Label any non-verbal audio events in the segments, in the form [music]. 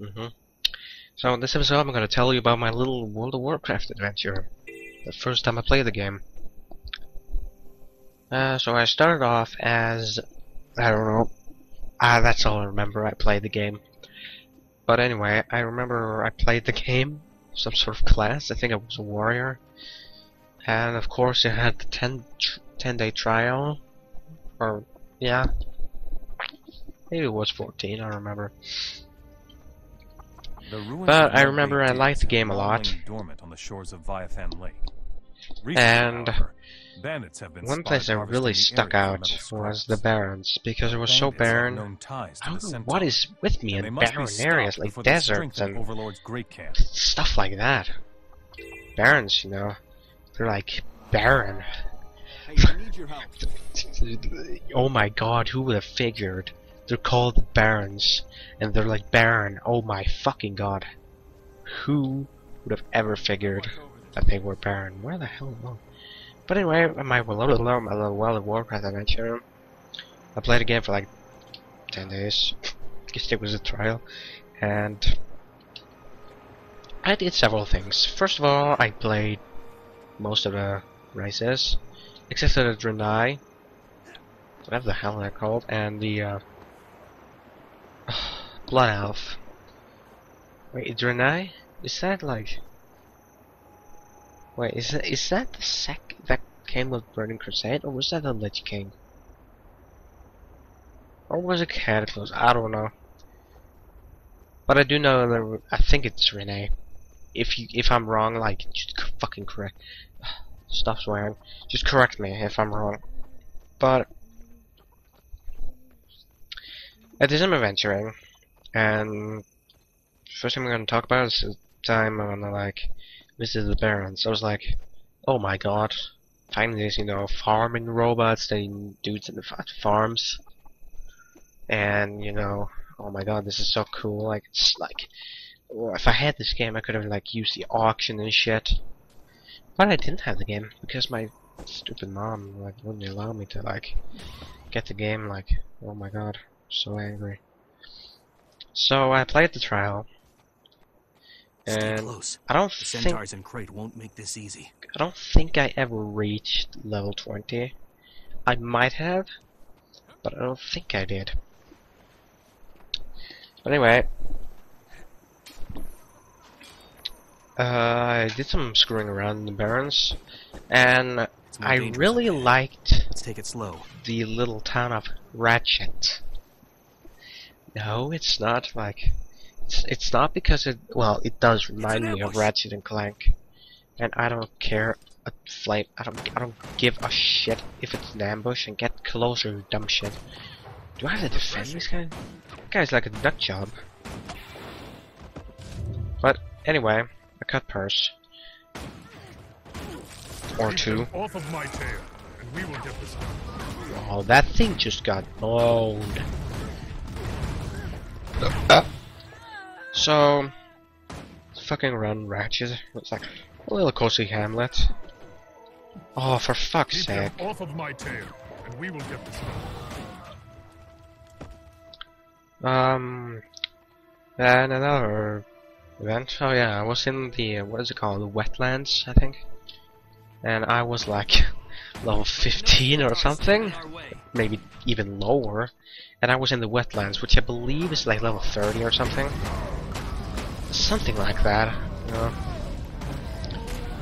Mm-hmm. So in this episode, I'm going to tell you about my little World of Warcraft adventure. The first time I played the game. Uh, so I started off as... I don't know. Ah, that's all I remember. I played the game. But anyway, I remember I played the game. Some sort of class. I think I was a warrior. And of course, you had the 10, 10 day trial. Or, yeah. Maybe it was 14, I remember. But I remember I liked the game a lot. And one place that really stuck out was the Barrens, because it was so barren. I don't know what is with me in barren areas like deserts and stuff like that. Barrens, you know, they're like barren. [laughs] oh my god, who would have figured? They're called Barrens, and they're like Baron. Oh my fucking god. Who would have ever figured that they were Baron? Where the hell am? But anyway, my World of Warcraft adventure. I played the game for like 10 days. I guess it was a trial. And I did several things. First of all, I played most of the races, except for the Draenei, whatever the hell they're called, and the uh, [sighs] Blood Elf. Wait, Draenei? Is that like... Wait, is that, is that the sec that came with Burning Crusade, or was that the Lich King? Or was it Cataclysm? I don't know. But I do know that I think it's Renee. If you if I'm wrong, like just fucking correct. [sighs] Stop swearing. Just correct me if I'm wrong. But Uh, I did some adventuring, and first thing I'm gonna talk about is the time when I'm gonna like visit the Barrens. I was like, oh my god, finding these, you know, farming robots, they dudes in the farms, and you know, oh my god, this is so cool. Like it's like, oh, if I had this game, I could have like used the auction and shit. But I didn't have the game because my stupid mom like wouldn't allow me to like get the game. Like, oh my god. So angry. So I played the trial. And close. I don't the think centaurs and crate won't make this easy. I don't think I ever reached level 20. I might have, but I don't think I did. But anyway, uh, I did some screwing around in the Barrens, and I really liked Let's take it slow. the little town of Ratchet. No, it's not like it's, it's not because it well it does remind me of Ratchet and Clank, and I don't care a flame. I don't I don't give a shit if it's an ambush and get closer, you dumb shit. Do I have to defend this guy? That guy's like a nut job. But anyway, a cut purse or two. Off of my tail, and we will get this. Oh, that thing just got So, fucking run Ratchet. It's like a little cozy hamlet. Oh, for fuck's Keep sake. off of my tail, and we will get this done. Um, then another event. Oh yeah, I was in the uh, what is it called? The wetlands, I think. And I was like [laughs] level 15 or something, maybe even lower. And I was in the wetlands, which I believe is like level 30 or something. Something like that. You know.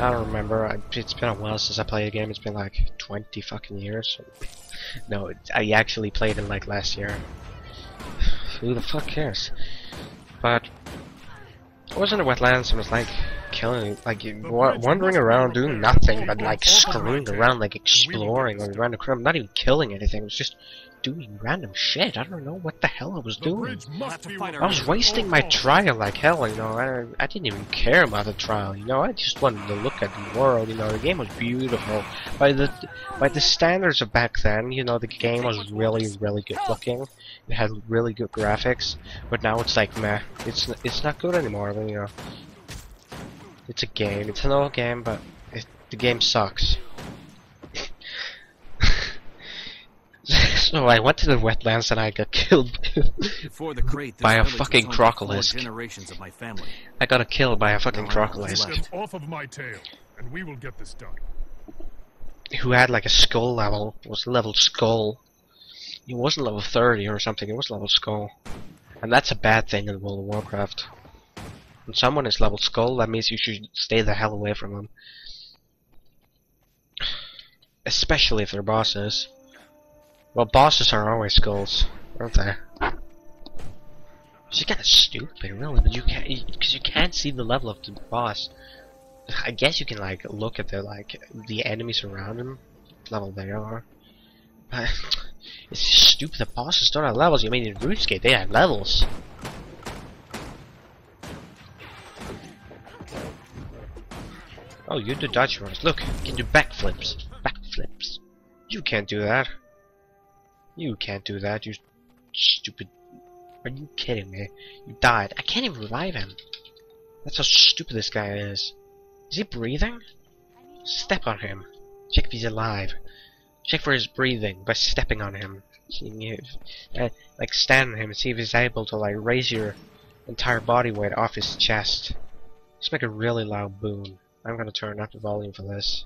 I don't remember. I, it's been a while since I played a game. It's been like 20 fucking years. No, I actually played it like last year. [sighs] Who the fuck cares? But I was in the wetlands and was like killing, like wandering around doing nothing but like screwing around, like exploring or around the crib, not even killing anything. It was just doing random shit. I don't know what the hell I was doing. bridge must be I was wasting my trial like hell, you know. I, I didn't even care about the trial, you know. I just wanted to look at the world, you know. The game was beautiful by the by the standards of back then. You know, the game was really really good looking. It had really good graphics, but now it's like meh. It's it's not good anymore. But, you know, it's a game. It's an old game, but it, the game sucks. [laughs] So I went to the wetlands and I got killed. Before the crate, By a fucking home crocolisk. generations of my family. I got killed by a fucking No, I know. crocodile Left. Get off of my tail, and we will get this done. who had like a skull level. Was level skull. It wasn't level 30 or something. It was level skull, and that's a bad thing in World of Warcraft. When someone is level skull, that means you should stay the hell away from them. Especially if they're bosses. Well, bosses are always skulls, aren't they? It's kind of stupid, really, but you can't because you can't see the level of the boss. I guess you can like look at the like the enemies around him, level they are. But it's stupid. The bosses don't have levels. You mean in RuneScape they have levels? Oh, you do dodge runs. Look, you can do backflips. Backflips. You can't do that. You can't do that. You stupid. Are you kidding me? You died. I can't even revive him. That's how stupid this guy is. Is he breathing? Step on him. Check if he's alive. Check for his breathing by stepping on him. Seeing if, uh, like stand on him and see if he's able to like raise your entire body weight off his chest. Just make a really loud boom. I'm gonna turn up the volume for this.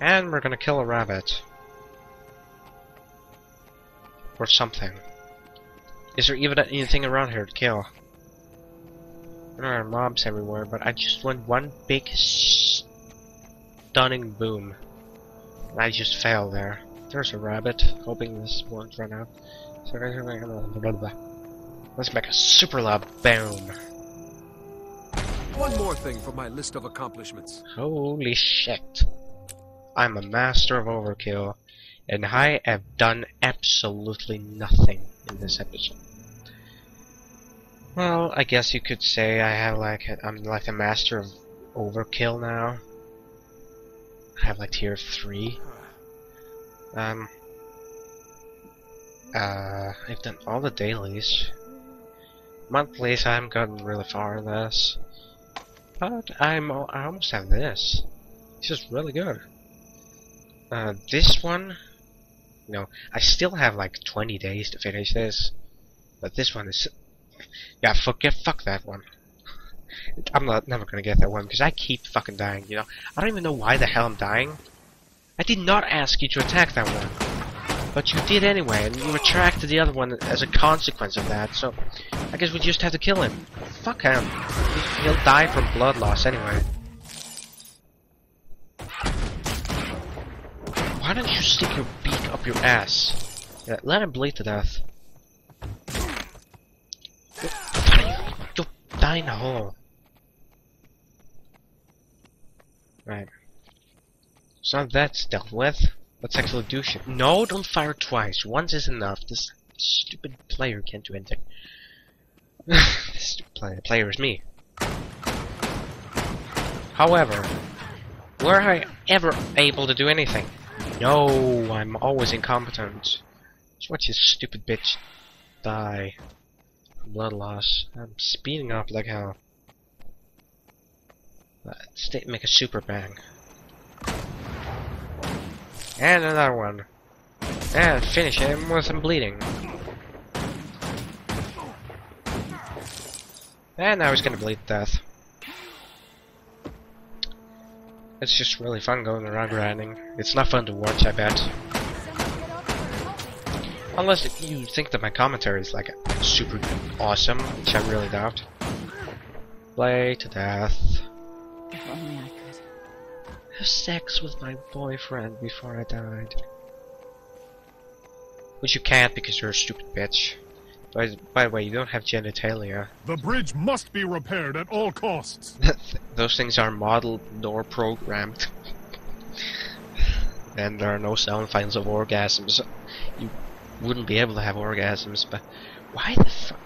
And we're gonna kill a rabbit. Or something. Is there even anything around here to kill? There are mobs everywhere, but I just want one big stunning boom. And I just fell there. There's a rabbit, hoping this won't run out. So Let's make a super loud boom. One more thing from my list of accomplishments. Holy shit. I'm a master of overkill, and I have done absolutely nothing in this episode. Well, I guess you could say I have like a, I'm like a master of overkill now. I have like tier three. Um. Uh, I've done all the dailies. Monthlies, I haven't gotten really far in this. But I'm I almost have this. This is really good. Uh, this one, no, I still have like 20 days to finish this. But this one is, yeah, forget, fuck that one. I'm not never gonna get that one because I keep fucking dying. You know, I don't even know why the hell I'm dying. I did not ask you to attack that one, but you did anyway, and you attracted the other one as a consequence of that. So, I guess we just have to kill him. Fuck him. He- He'll die from blood loss anyway. Why don't you stick your beak up your ass? Yeah, let him bleed to death. You die in a hole? Right. So that's dealt with. Let's actually do shit. No, don't fire twice. Once is enough. This stupid player can't do anything. [sighs] this stupid player, player is me. However, were I ever able to do anything? No, I'm always incompetent. Just watch this stupid bitch die. Blood loss. I'm speeding up like hell. Let's make a super bang. And another one. And finish him with some bleeding. And now he's gonna bleed to death. It's just really fun going around grinding. It's not fun to watch, I bet. Unless you think that my commentary is like super awesome, which I really doubt. Play to death. If only I could. Have sex with my boyfriend before I died. Which you can't because you're a stupid bitch. By, by the way, you don't have genitalia. The bridge must be repaired at all costs. [laughs] Those things are modeled nor programmed. [laughs] and there are no sound files of orgasms. You wouldn't be able to have orgasms, but why the fuck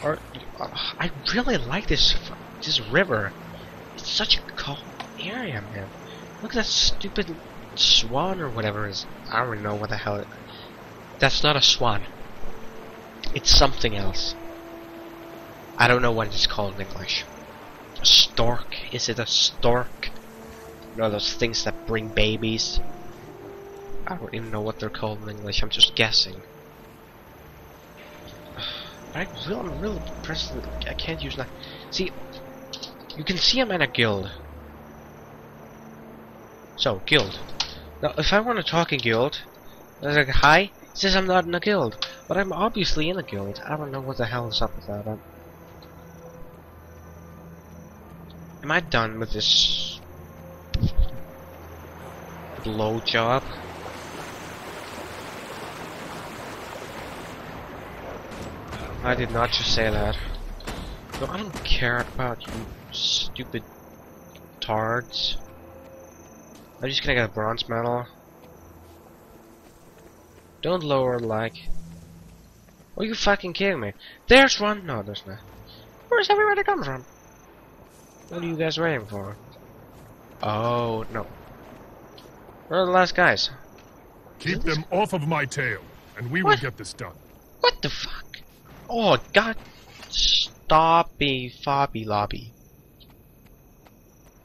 are uh, I really like this this river. It's such a calm area, man. Look at that stupid swan or whatever it is. I don't even know what the hell. It, that's not a swan. It's something else. I don't know what it's called in English. A stork? Is it a stork? You know those things that bring babies? I don't even know what they're called in English. I'm just guessing. [sighs] I really, I'm really pressed. I can't use that. See, you can see I'm in a guild. So, guild. Now, if I want to talk in guild, like, hi, it says I'm not in a guild. But I'm obviously in a guild. I don't know what the hell is up with that. Am I done with this blow job? I did not just say that. No, I don't care about you stupid tards. I'm just gonna get a bronze medal. Don't lower like. Are you fucking kidding me? There's one. No, there's not. Where's everybody come from? What are you guys waiting for? Oh no. Where are the last guys? Keep them off of my tail, and we will get this done. What the fuck? Oh god. Stoppy fobby lobby.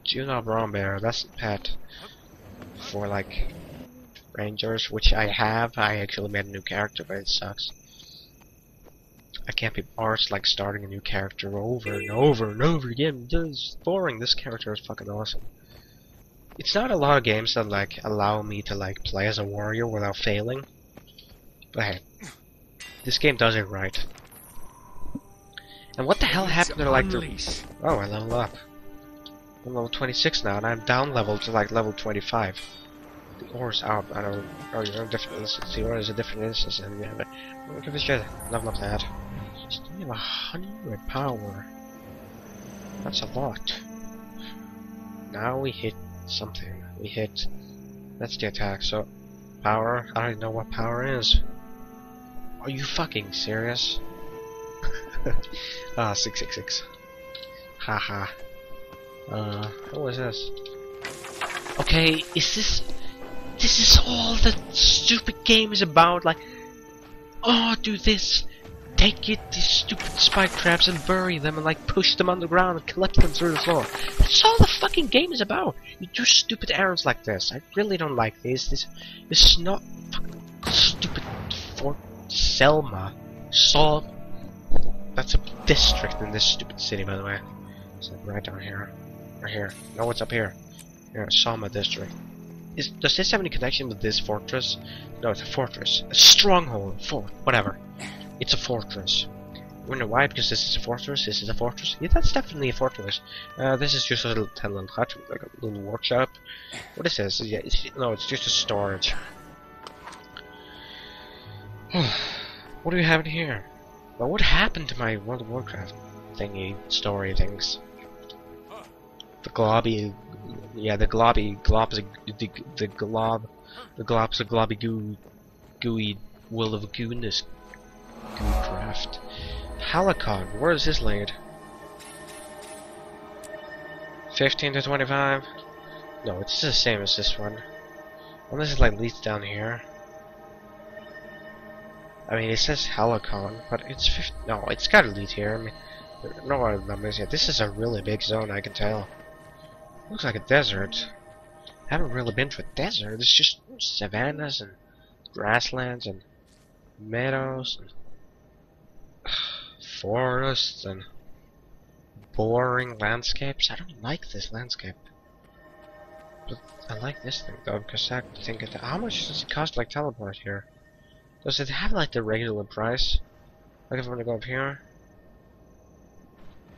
Juno Brown Bear, that's a pet. For like Rangers, which I have. I actually made a new character, but it sucks. I can't be arsed like starting a new character over and over and over again. It's boring. This character is fucking awesome. It's not a lot of games that like allow me to like play as a warrior without failing. But hey, this game does it right. And what the hell happened to like the Oh, I leveled up. I'm level 26 now, and I'm down leveled to like level 25. The ores out. I don't. Oh, you're in a different instance. The ore is a different instance, and yeah, but give a shit. Level up that. Have a hundred power. That's a lot. Now we hit something. We hit. That's the attack. So power. I don't even know what power is. Are you fucking serious? [laughs] ah, six six six. Haha. Uh, what was this? Okay, is this... This is all the stupid game is about, like... Oh, do this! Take it, these stupid spike traps and bury them and like push them underground and collect them through the floor. That's all the fucking game is about! You do stupid errands like this. I really don't like this. This, this is not fucking stupid Fort Salma. Sol... That's a district in this stupid city, by the way. It's like right down here. Right here. No, what's up here? Here, Selma district. Is, does this have any connection with this fortress? No, it's a fortress. A stronghold. Fort. Whatever. It's a fortress. You wonder why? Because this is a fortress? This is a fortress? Yeah, that's definitely a fortress. Uh, this is just a little little hut, like a little workshop. What is this? Yeah, it's, no, it's just a storage. [sighs] what do we have in here? Well, what happened to my World of Warcraft thingy story things? The globby, yeah, the globby, glob's the, the glob, the glob's a globby goo, gooey will of goodness, goo craft. Halicon, where is this laid? 15 to 25? No, it's the same as this one. Unless it like leads down here. I mean, it says Helicon, but it's 50, no, it's gotta lead here. I mean, no other numbers yet. This is a really big zone, I can tell. Looks like a desert. I haven't really been to a desert. It's just savannas and grasslands and meadows and forests and boring landscapes. I don't like this landscape. But I like this thing though, because I think it, how much does it cost like teleport here? Does it have like the regular price? Like if I want to go up here?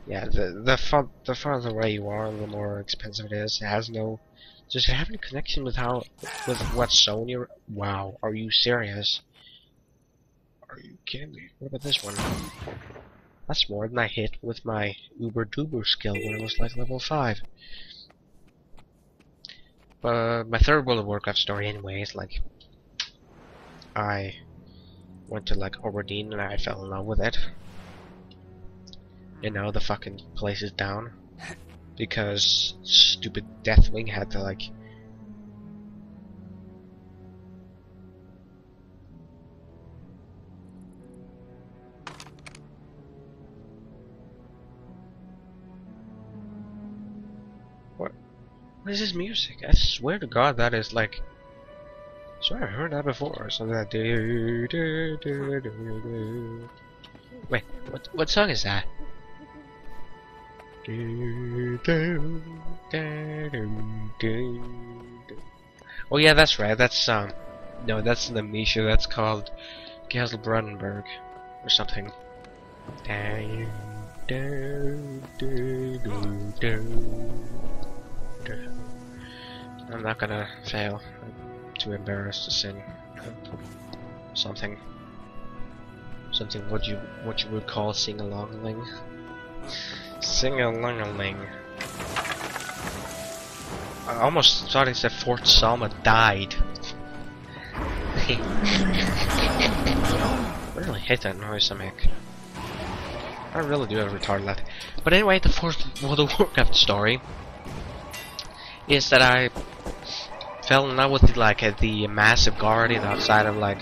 Yeah, the the far the farther away you are, the more expensive it is. It has no. Does it have any connection with how with what you're? Wow, are you serious? Are you kidding me? What about this one? That's more than I hit with my Uber Duber skill when I was like level five. But uh, my third World of Warcraft story, anyway, is like I went to like Auberdine and I fell in love with it. You know, the fucking place is down. Because stupid Deathwing had to like What is this music? I swear to god that is like I heard that before. Something like. Wait, what what song is that? Oh yeah, that's right. That's um, no, that's the Amnesia. That's called Castle Brandenburg or something. I'm not gonna fail. I'm too embarrassed to sing something. Something what you what you would call sing along ling. Sing along a ling. I almost thought it said Fort Salma died. I [laughs] really hate that noise I make. I really do have retarded laugh. But anyway, the fourth World of Warcraft [laughs] story is that I fell in love with like uh, the massive guardian outside of like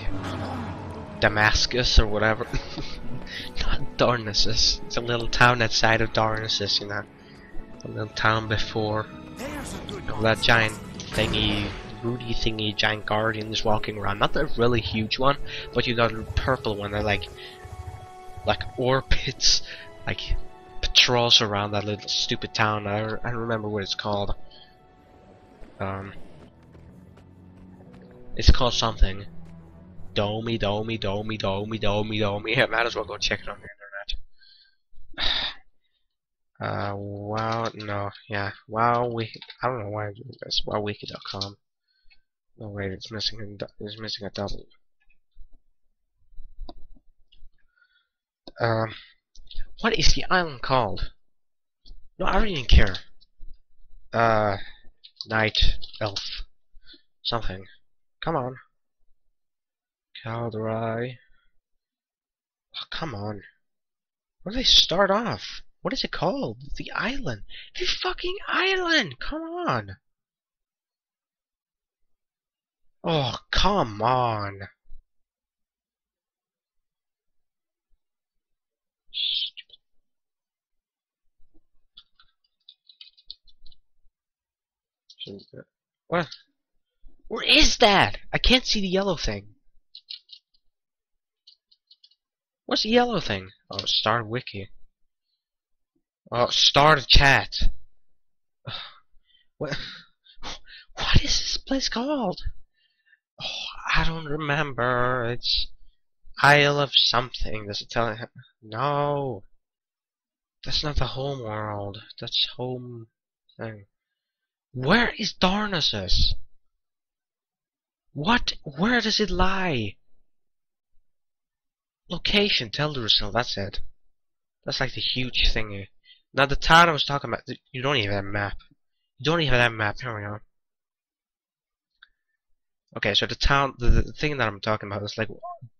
Damascus or whatever. [laughs] Not Darnassus. It's a little town outside of Darnassus, you know. A little town before that giant thingy, Rudy thingy, giant guardian is walking around. Not the really huge one, but you got a purple one that like, like orbits, like patrols around that little stupid town. I, I don't remember what it's called. Um, it's called something. Domi, Domi, Domi, Domi, Domi, Domi. [laughs] Yeah, might as well go check it on the internet. [sighs] Uh, wow, no, yeah, wow, we, I don't know why I'm doing this. Wowwiki.com. No, wait, it's missing a, it's missing a double. Um, what is the island called? No, I don't even care. Uh, Night Elf. Something. Come on. Kaldorei. Oh, come on. Where do they start off? What is it called? The island. The fucking island! Come on! Oh, come on! What? Where is that? I can't see the yellow thing. What's the yellow thing? Oh, start wiki. Oh, start a chat. [sighs] What? [sighs] What is this place called? Oh, I don't remember. It's Isle of something. Does it tell? No, that's not the home world. That's home thing. Where is Darnassus? What? Where does it lie? Location, tell Teldrassil, that's it. That's like the huge thingy. Now the town I was talking about, you don't even have a map. You don't even have a map, here we. Okay, so the town, the, the thing that I'm talking about is like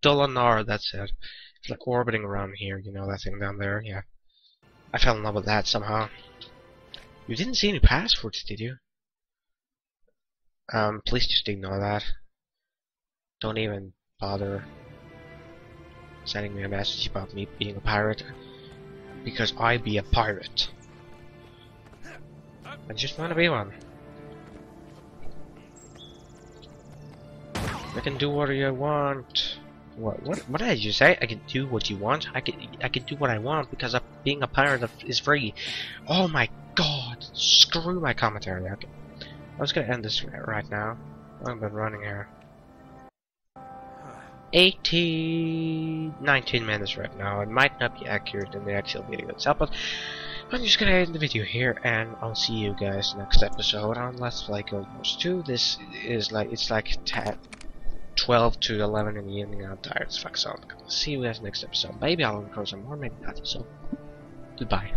Dolanaar, that's it. It's like orbiting around here, you know, that thing down there, yeah. I fell in love with that somehow. You didn't see any passwords, did you? Um, please just ignore that. Don't even bother sending me a message about me being a pirate. Because I be a pirate. I just wanna be one. I can do what I want. What? What? What did you say? I can do what you want. I can. I can do what I want because of being a pirate is free. Oh my god! Screw my commentary. Okay. I was gonna end this right now. I've been running here. 18, 19 minutes right now. It might not be accurate in the actual video itself, but I'm just gonna end the video here, and I'll see you guys next episode on Let's Play Guild Wars 2. This is like, it's like 10, 12 to 11 in the evening, I'm tired as fuck, so I'm see you guys next episode. Maybe I'll record some more, maybe not, so goodbye.